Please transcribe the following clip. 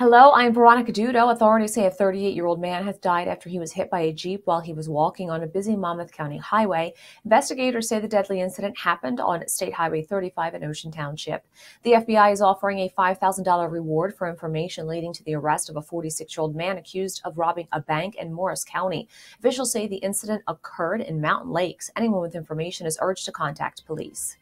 Hello, I'm Veronica Dudo. Authorities say a 38 year old man has died after he was hit by a Jeep while he was walking on a busy Monmouth County highway. Investigators say the deadly incident happened on State Highway 35 in Ocean Township. The FBI is offering a $5,000 reward for information leading to the arrest of a 46 year old man accused of robbing a bank in Morris County. Officials say the incident occurred in Mountain Lakes. Anyone with information is urged to contact police.